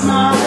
smile.